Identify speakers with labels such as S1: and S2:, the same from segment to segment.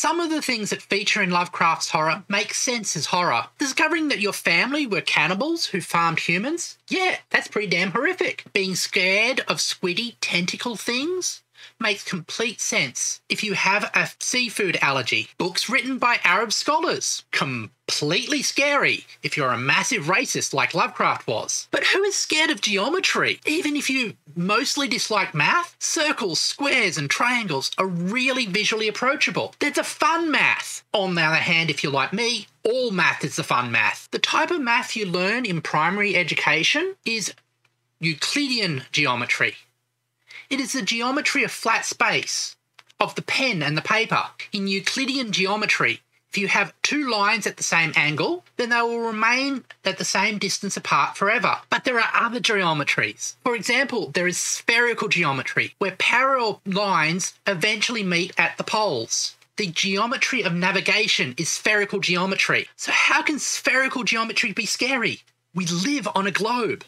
S1: Some of the things that feature in Lovecraft's horror make sense as horror. Discovering that your family were cannibals who farmed humans? Yeah, that's pretty damn horrific. Being scared of squiddy tentacle things? Makes complete sense if you have a seafood allergy. Books written by Arab scholars. Completely scary if you're a massive racist like Lovecraft was. But who is scared of geometry? Even if you mostly dislike math, circles, squares, and triangles are really visually approachable. There's a fun math. On the other hand, if you're like me, all math is the fun math. The type of math you learn in primary education is Euclidean geometry. It is the geometry of flat space, of the pen and the paper. In Euclidean geometry, if you have two lines at the same angle, then they will remain at the same distance apart forever. But there are other geometries. For example, there is spherical geometry, where parallel lines eventually meet at the poles. The geometry of navigation is spherical geometry. So, how can spherical geometry be scary? We live on a globe.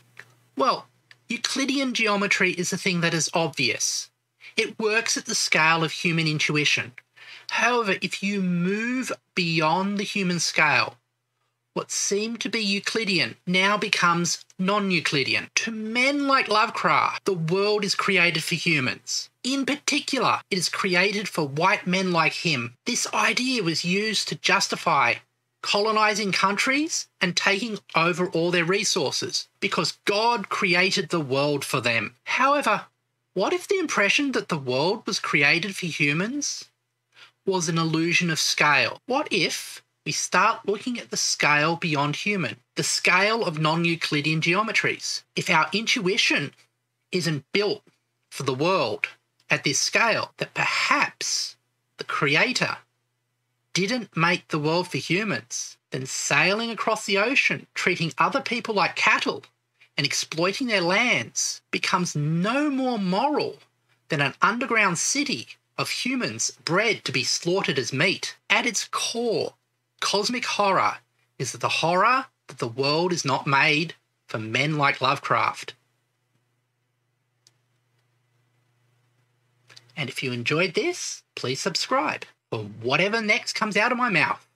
S1: Well, Euclidean geometry is a thing that is obvious. It works at the scale of human intuition. However, if you move beyond the human scale, what seemed to be Euclidean now becomes non Euclidean. To men like Lovecraft, the world is created for humans. In particular, it is created for white men like him. This idea was used to justify colonizing countries and taking over all their resources because God created the world for them. However, what if the impression that the world was created for humans was an illusion of scale? What if we start looking at the scale beyond human, the scale of non Euclidean geometries? If our intuition isn't built for the world at this scale, that perhaps the Creator didn't make the world for humans, then sailing across the ocean, treating other people like cattle, and exploiting their lands becomes no more moral than an underground city of humans bred to be slaughtered as meat. At its core, cosmic horror is the horror that the world is not made for men like Lovecraft. And if you enjoyed this, please subscribe for whatever next comes out of my mouth.